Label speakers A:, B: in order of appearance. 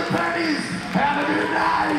A: with panties out night. knife.